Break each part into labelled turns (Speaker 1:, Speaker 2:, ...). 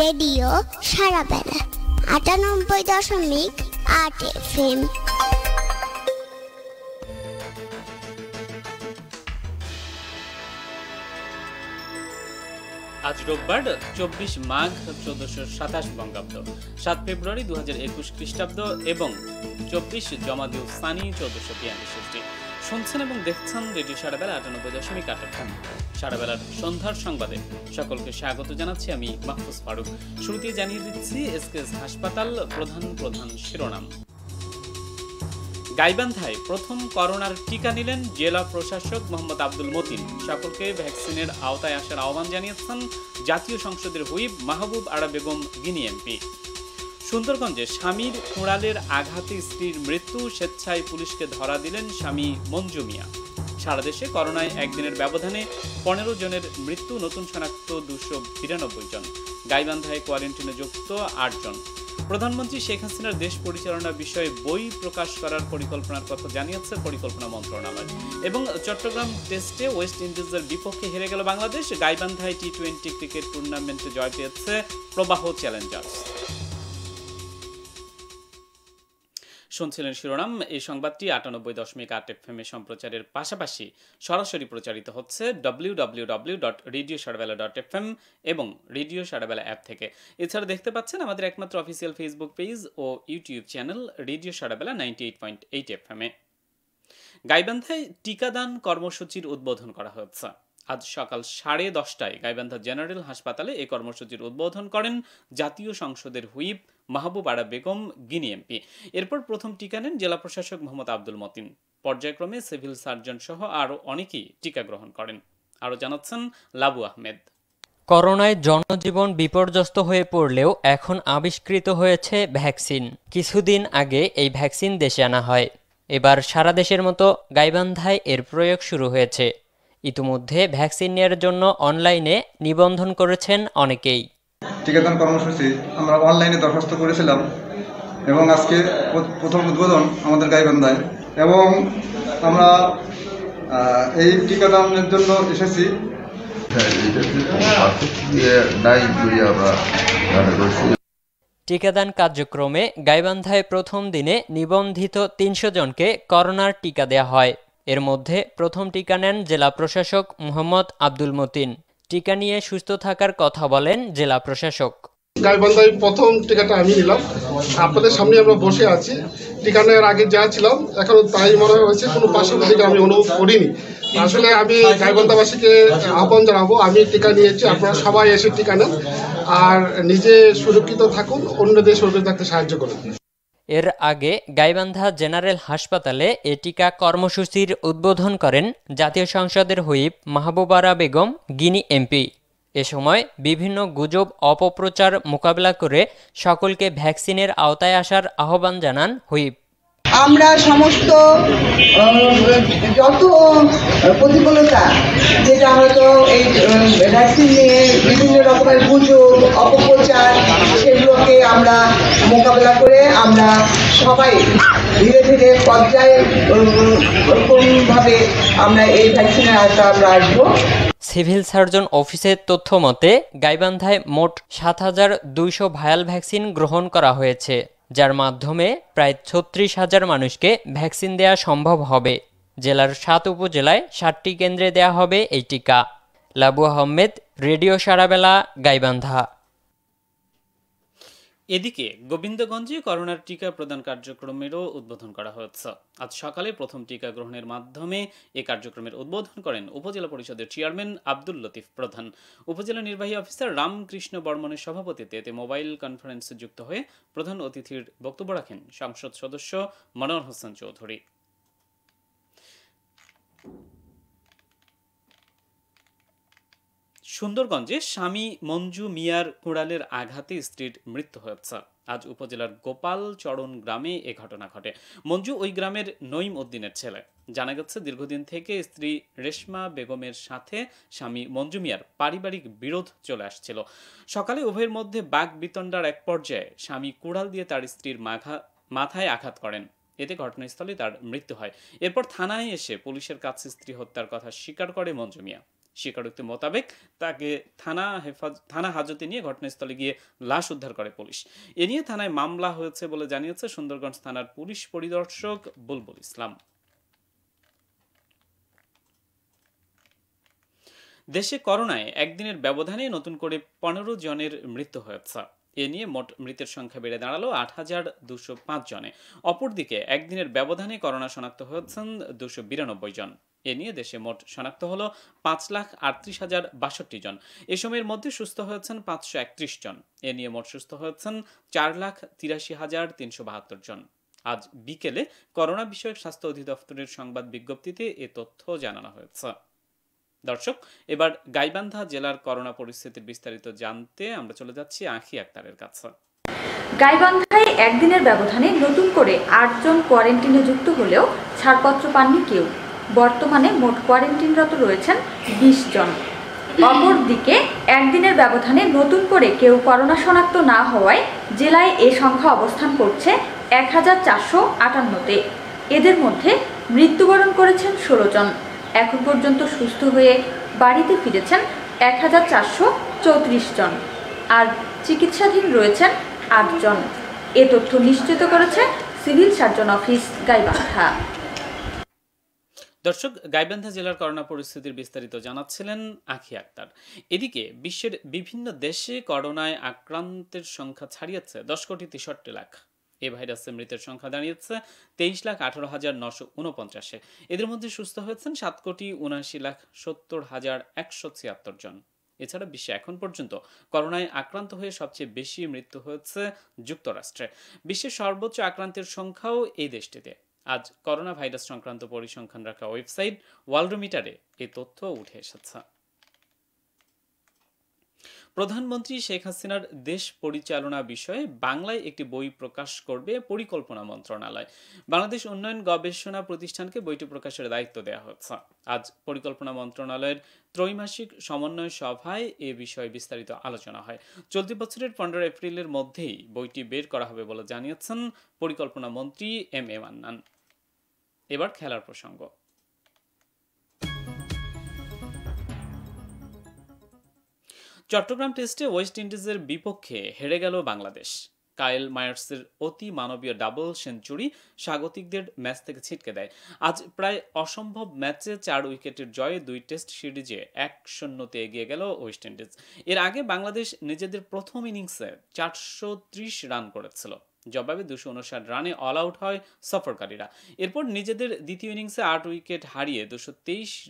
Speaker 1: Radio সারাবেলা আটানব্বই দশমিক আট এফএম।
Speaker 2: আজ রোববার, চব্বিশ মাঘ চোদ্দশো সাতাশ বঙ্গাব্দ। সাত ফেব্রুয়ারি দু হাজার একুশ খ্রিস্টাব্দ এবং চব্বিশ জমাদিউ সানি চোদ্দশো বিয়াল্লিশ শুনছেন এবং দেখছেন রেডিও সারাবেলা আটানব্বই দশমিক আট এফএম সারাবেলার সন্ধ্যার সংবাদে সকলকে স্বাগত জানাচ্ছি আমি মাহফুজ ফারুক। শুরুতে জানিয়ে দিচ্ছি, এসকেএস হাসপাতাল প্রধান প্রধান শিরোনাম। গাইবান্ধায় প্রথম করোনার টিকা নিলেন জেলা প্রশাসক মোহাম্মদ আব্দুল মতিন। সকলকে ভ্যাকসিনের আওতায় আসার আহ্বান জানিয়েছেন জাতীয় সংসদের হুইপ মাহবুব আরা বেগম, গিনি এমপি। সুন্দরগঞ্জে স্বামীর কুড়ালের আঘাতে স্ত্রীর মৃত্যু, স্বেচ্ছায় পুলিশকে ধরা দিলেন স্বামী মঞ্জু মিয়া। সারা দেশে করোনায় একদিনের ব্যবধানে পনেরো জনের মৃত্যু, নতুন শনাক্ত দুশো বিরানব্বই জন। গাইবান্ধায় কোয়ারেন্টিনে যুক্ত আটজন প্রধানমন্ত্রী শেখ হাসিনার দেশ পরিচালনা বিষয়ে বই প্রকাশ করার পরিকল্পনার কথা জানিয়েছে পরিকল্পনা মন্ত্রণালয়। এবং চট্টগ্রাম টেস্টে ওয়েস্ট ইন্ডিজের বিপক্ষে হেরে গেল বাংলাদেশ। গাইবান্ধায় টি টোয়েন্টি ক্রিকেট টুর্নামেন্টে জয় পেয়েছে প্রবাহ চ্যালেঞ্জার্স। শুনছিলেন শিরোনাম। এই সংবাদটি আটানব্বই দশমিক আট এফএম এ সম্প্রচারের পাশাপাশি সরাসরি প্রচারিত হচ্ছে W W W dot radio Sarbela dot F M এবং রেডিও সারবেলা অ্যাপ থেকে। এছাড়া দেখতে পাচ্ছেন আমাদের একমাত্র অফিসিয়াল ফেসবুক পেজ ও YouTube channel radio Sarbela ninety eight point eight F M এ। গাইবান্ধায় টিকাদান কর্মসূচির উদ্বোধন করা হচ্ছে। আজ সকাল সাড়ে দশটায় গাইবান্ধা জেনারেল হাসপাতালে এই কর্মসূচির উদ্বোধন করেন জাতীয় সংসদের হুইপ মাহবুব আরা বেগম, গিনি এমপি। এরপর প্রথম টিকা নেন জেলা প্রশাসক মোহাম্মদ আব্দুল মতিন। পর্যায়ক্রমে সিভিল সার্জন সহ আরও অনেকেই টিকা গ্রহণ করেন। আরও জানাচ্ছেন লাবু আহমেদ।
Speaker 3: করোনায় জনজীবন বিপর্যস্ত হয়ে পড়লেও এখন আবিষ্কৃত হয়েছে ভ্যাকসিন। কিছুদিন আগে এই ভ্যাকসিন দেশে আনা হয়। এবার সারা দেশের মতো গাইবান্ধায় এর প্রয়োগ শুরু হয়েছে। ইতিমধ্যে ভ্যাকসিন নেওয়ার জন্য অনলাইনে নিবন্ধন করেছেন অনেকেই।
Speaker 4: টিকাদান কর্মসূচি আমরা অনলাইনে দরখাস্ত করেছিলাম এবং আজকে প্রথম উদ্বোধন আমাদের গাইবান্ধায়। এবং আমরা এই টিকাদানের জন্য এসেছি।
Speaker 3: টিকাদান কার্যক্রমে গাইবান্ধায় প্রথম দিনে নিবন্ধিত তিনশো জনকে করোনার টিকা দেয়া হয়। এর মধ্যে প্রথম টিকা নেন জেলা প্রশাসক মোহাম্মদ আব্দুল মতিন। টিকা নিয়ে সুস্থ থাকার কথা বলেন জেলা প্রশাসক।
Speaker 5: গাইবান্ধায় প্রথম টিকাটা আমি নিলাম। আপনাদের সামনে আমরা বসে আছি। টিকা নেওয়ার আগে যা ছিলাম, এখন তাই মনে হয়েছে, কোনো পার্শ্ব টিকা আমি অনুভব করিনি। আসলে আমি গাইবান্ধাবাসীকে আহ্বান জানাব, আমি টিকা নিয়েছি, আপনারা সবাই এসে টিকা নেন। আর নিজে সুরক্ষিত থাকুন অন্যদের সুরক্ষিত থাকতে সাহায্য করুন।
Speaker 3: এর আগে গাইবান্ধা জেনারেল হাসপাতালে এ টিকা কর্মসূচির উদ্বোধন করেন জাতীয় সংসদের হুইপ মাহবুবারা বেগম, গিনি এমপি। এ সময় বিভিন্ন গুজব, অপপ্রচার মোকাবেলা করে সকলকে ভ্যাকসিনের আওতায় আসার আহ্বান জানান হুইপ।
Speaker 6: আমরা সমস্ত যত প্রতিকূলতা, যেটা হয়তো এই ভ্যাকসিন নিয়ে বিভিন্ন রকমের গুজব অপপ্রচার, সেগুলোকে আমরা মোকাবেলা করে আমরা সবাই ধীরে ধীরে পর্যায়ে ভাবে আমরা এই ভ্যাকসিনের আওতা আমরা আসব।
Speaker 3: সিভিল সার্জন অফিসের তথ্য মতে, গাইবান্ধায় মোট সাত হাজার দুইশো ভায়াল ভ্যাকসিন গ্রহণ করা হয়েছে। যার মাধ্যমে প্রায় ছত্রিশ হাজার মানুষকে ভ্যাকসিন দেওয়া সম্ভব হবে। জেলার সাত উপজেলায় ষাটটি কেন্দ্রে দেয়া হবে এই টিকা। লাবু আহমেদ, রেডিও সারাবেলা, গাইবান্ধা।
Speaker 2: এদিকে গোবিন্দগঞ্জে করোনার টিকা প্রদান কার্যক্রমেরও উদ্বোধন করা হয়েছে আজ সকালে প্রথম টিকা গ্রহণের মাধ্যমে এ কার্যক্রমের উদ্বোধন করেন উপজেলা পরিষদের চেয়ারম্যান আব্দুল লতিফ প্রধান। উপজেলা নির্বাহী অফিসার রামকৃষ্ণ বর্মনের সভাপতিত্বে এতে মোবাইল কনফারেন্সে যুক্ত হয়ে প্রধান অতিথির বক্তব্য রাখেন সংসদ সদস্য মনোয়ার হোসেন চৌধুরী। সুন্দরগঞ্জে স্বামী মঞ্জু মিয়ার কুড়ালের আঘাতে স্ত্রীর মৃত্যু হয়েছে। আজ উপজেলার গোপাল চরণ গ্রামে এ ঘটনা ঘটে। মঞ্জু ওই গ্রামের নঈম উদ্দিনের ছেলে। জানা গেছে, দীর্ঘদিন থেকে স্ত্রী রেশমা বেগমের সাথে স্বামী মঞ্জু মিয়ার পারিবারিক বিরোধ চলে আসছিল। সকালে উভয়ের মধ্যে বাঘ বিতণ্ডার এক পর্যায়ে স্বামী কুড়াল দিয়ে তার স্ত্রীর মাঘা মাথায় আঘাত করেন। এতে ঘটনাস্থলে তার মৃত্যু হয়। এরপর থানায় এসে পুলিশের কাছে স্ত্রী হত্যার কথা স্বীকার করে মঞ্জু মিয়া। স্বীকারোক্তি মোতাবেক তাকে থানা হেফাজ থানা হাজতে নিয়ে ঘটনাস্থলে গিয়ে লাশ উদ্ধার করে পুলিশ। এ নিয়ে থানায় মামলা হয়েছে বলে জানিয়েছে সুন্দরগঞ্জ থানার পুলিশ পরিদর্শক বুলবুল ইসলাম। দেশে করোনায় একদিনের ব্যবধানে নতুন করে পনেরো জনের মৃত্যু হয়েছে। এ নিয়ে মোট মৃতের সংখ্যা বেড়ে দাঁড়াল আট হাজার দুশো পাঁচ জনে। অপরদিকে একদিনের ব্যবধানে করোনা শনাক্ত হয়েছেন দুশো বিরানব্বই জন। এ নিয়ে দেশে মোট শনাক্ত হলো পাঁচ লাখ আটত্রিশ হাজার বাষট্টি জন। এ সময়ের মধ্যে সুস্থ হয়েছেন পাঁচশো একত্রিশ জন। এ নিয়ে মোট সুস্থ হয়েছেন চার লাখ তিরাশি হাজার তিনশো বাহাত্তর জন। আজ বিকেলে করোনা বিষয়ক স্বাস্থ্য অধিদপ্তরের সংবাদ বিজ্ঞপ্তিতে এ তথ্য জানানো হয়েছে। দর্শক, এবার গাইবান্ধা জেলার করোনা পরিস্থিতির বিস্তারিত জানতে আমরা চলে যাচ্ছি আখি আক্তারের কাছে।
Speaker 7: গাইবান্ধায় একদিনের ব্যবধানে নতুন করে আটজন কোয়ারেন্টিনে যুক্ত হলেও ছাড়পত্র পাননি কেউ। বর্তমানে মোট কোয়ারেন্টিনরত রয়েছেন বিশ জন। অপরদিকে, একদিনের ব্যবধানে নতুন করে কেউ করোনা শনাক্ত না হওয়ায় জেলায় এ সংখ্যা অবস্থান করছে এক হাজার চারশো আটান্নতে। এদের মধ্যে মৃত্যুবরণ করেছেন ষোলো জন। এখন পর্যন্ত সুস্থ হয়ে বাড়িতে ফিরেছেন এক হাজার চারশো চৌত্রিশ জন। আর চিকিৎসাধীন রয়েছেন আটজন এ তথ্য নিশ্চিত করেছে সিভিল সার্জন অফিস গাইবান্ধা।
Speaker 2: দর্শক, গাইবান্ধা জেলার করোনা পরিস্থিতির বিস্তারিত জানাচ্ছিলেন আখি আক্তার। এদিকে বিশ্বের বিভিন্ন দেশে করোনায় আক্রান্তের সংখ্যা ছাড়িয়েছে দশ কোটি তেষট্টি লাখ। এ ভাইরাসে মৃতের সংখ্যা দাঁড়িয়েছে তেইশ লাখ আঠারো হাজার নশো উনপঞ্চাশে। এদের মধ্যে সুস্থ হয়েছেন সাত কোটি উনআশি লাখ সত্তর হাজার একশো ছিয়াত্তর জন। এছাড়া বিশ্বে এখন পর্যন্ত করোনায় আক্রান্ত হয়ে সবচেয়ে বেশি মৃত্যু হয়েছে যুক্তরাষ্ট্রে। বিশ্বের সর্বোচ্চ আক্রান্তের সংখ্যাও এই দেশটিতে। আজ করোনা ভাইরাস সংক্রান্ত পরিসংখ্যান রাখা ওয়েবসাইট ওয়ার্ল্ডোমিটারে এই তথ্য উঠে এসেছে। প্রধানমন্ত্রী শেখ হাসিনার দেশ পরিচালনা বিষয়ে বাংলায় একটি বই প্রকাশ করবে পরিকল্পনা মন্ত্রণালয়। বাংলাদেশ উন্নয়ন গবেষণা প্রতিষ্ঠানকে বইটি প্রকাশের দায়িত্ব দেওয়া হচ্ছে। আজ পরিকল্পনা মন্ত্রণালয়ের ত্রৈমাসিক সমন্বয় সভায় এ বিষয়ে বিস্তারিত আলোচনা হয়। চলতি বছরের পনেরো এপ্রিলের মধ্যেই বইটি বের করা হবে বলে জানিয়েছেন পরিকল্পনা মন্ত্রী এম এ মান্নান। এবার খেলার প্রসঙ্গ। চট্টগ্রাম টেস্টে ওয়েস্ট ইন্ডিজের বিপক্ষে হেরে গেল বাংলাদেশ। কায়েল মায়ার্সের অতি মানবীয় ডাবল সেঞ্চুরি স্বাগতিকদের ম্যাচ থেকে ছিটকে দেয়। আজ প্রায় অসম্ভব ম্যাচে চার উইকেটের জয়ে দুই টেস্ট সিরিজে এক শূন্যতে এগিয়ে গেল ওয়েস্ট ইন্ডিজ। এর আগে বাংলাদেশ নিজেদের প্রথম ইনিংসে চারশো ত্রিশ রান করেছিল। জবাবে দুশো উনষাট রানে অল আউট হয় সফরকারীরা। এরপর নিজেদের দ্বিতীয় ইনিংসে আট উইকেট হারিয়ে দুশো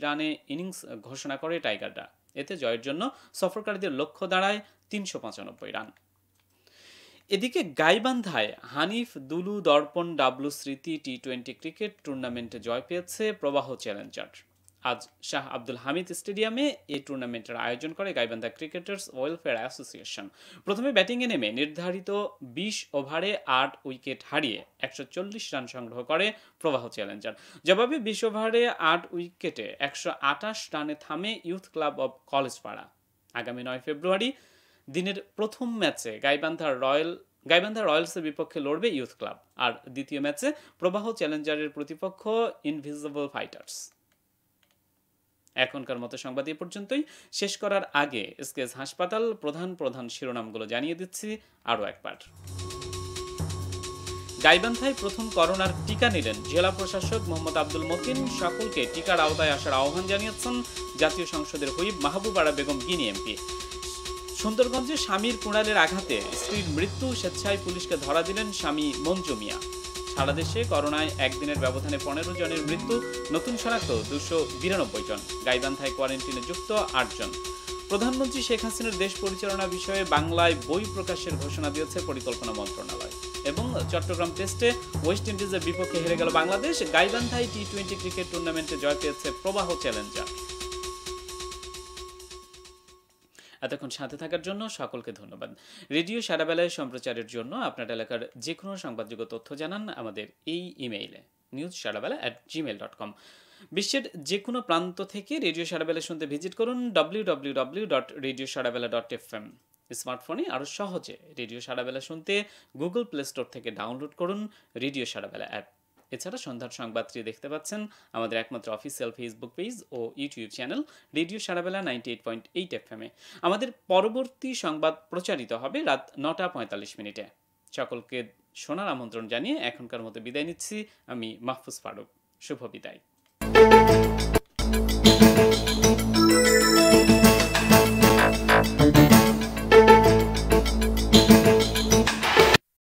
Speaker 2: রানে ইনিংস ঘোষণা করে টাইগাররা। এতে জয়ের জন্য সফরকারীদের লক্ষ্য দাঁড়ায় তিনশো পঁচানব্বই রান। এদিকে গাইবান্ধায় হানিফ, দুলু, দর্পণ, ডাবলু, স্মৃতি, টি টোয়েন্টি ক্রিকেট টুর্নামেন্টে জয় পেয়েছে প্রবাহ চ্যালেঞ্জার। আজ শাহ আব্দুল হামিদ স্টেডিয়ামে এই টুর্নামেন্টের আয়োজন করে গাইবান্ধা ক্রিকেটার্স ওয়েলফেয়ার অ্যাসোসিয়েশন। প্রথমে ব্যাটিংয়ে নেমে নির্ধারিত বিশ ওভারে আট উইকেট হারিয়ে একশো চল্লিশ রান সংগ্রহ করে প্রবাহ চ্যালেঞ্জার। জবাবে বিশ ওভারে আট উইকেটে একশো আটাশ রানে থামে ইউথ ক্লাব অব কলেজপাড়া। আগামী নয় ফেব্রুয়ারি দিনের প্রথম ম্যাচে গাইবান্ধা রয়্যাল, গাইবান্ধা রয়্যালসের বিপক্ষে লড়বে ইউথ ক্লাব। আর দ্বিতীয় ম্যাচে প্রবাহ চ্যালেঞ্জারের প্রতিপক্ষ ইনভিজিবল ফাইটার্স। এখনকার মতো সংবাদ এ পর্যন্তই। শেষ করার আগে এসকেএস হাসপাতাল প্রধান প্রধান শিরোনামগুলো জানিয়ে দিচ্ছি আরও একবার। গাইবান্ধায় প্রথম করোনার টিকা নিলেন জেলা প্রশাসক মোহাম্মদ আব্দুল মতিন। সকলকে টিকার আওতায় আসার আহ্বান জানিয়েছেন জাতীয় সংসদের হুইপ মাহবুব আরা বেগম গিনি এমপি সুন্দরগঞ্জে স্বামীর কুড়ালের আঘাতে স্ত্রীর মৃত্যু, স্বেচ্ছায় পুলিশকে ধরা দিলেন স্বামী মঞ্জু মিয়া। সারা দেশে করোনায় একদিনের ব্যবধানে পনেরো জনের মৃত্যু, নতুন শনাক্ত দুশো বিরানব্বই জন। গাইবান্ধায় কোয়ারেন্টিনে যুক্ত আটজন প্রধানমন্ত্রী শেখ হাসিনার দেশ পরিচালনা বিষয়ে বাংলায় বই প্রকাশের ঘোষণা দিয়েছে পরিকল্পনা মন্ত্রণালয়। এবং চট্টগ্রাম টেস্টে ওয়েস্ট ইন্ডিজের বিপক্ষে হেরে গেল বাংলাদেশ। গাইবান্ধায় টি টোয়েন্টি ক্রিকেট টুর্নামেন্টে জয় পেয়েছে প্রবাহ চ্যালেঞ্জার। এতক্ষণ সাথে থাকার জন্য সকলকে ধন্যবাদ। রেডিও সারাবেলায় সম্প্রচারের জন্য আপনার এলাকার যে কোনো সংবাদযোগ্য তথ্য জানান আমাদের এই ইমেইলে news Sarabela at Gmail dot com বিশ্বের যে কোনো প্রান্ত থেকে রেডিও সারাবেলা শুনতে ভিজিট করুন W W W dot radio Sarabela dot F M স্মার্টফোনে আরও সহজে রেডিও সারাবেলা শুনতে গুগল প্লে স্টোর থেকে ডাউনলোড করুন রেডিও সারাবেলা অ্যাপ। এছাড়া সন্ধ্যার সংবাদটি দেখতে পাচ্ছেন আমাদের একমাত্র অফিসিয়াল ফেসবুক পেজ ও YouTube channel radio Sarabela ninety eight point eight F আমাদের পরবর্তী সংবাদ প্রচারিত হবে রাত নটা পঁয়তাল্লিশ মিনিটে। সকলকে শোনার আমন্ত্রণ জানিয়ে এখনকার মতো বিদায় নিচ্ছি। আমি মাহফুজ ফারুক। শুভ বিদায়।